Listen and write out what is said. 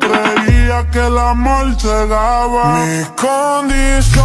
Creía que el amor daba Mis condiciones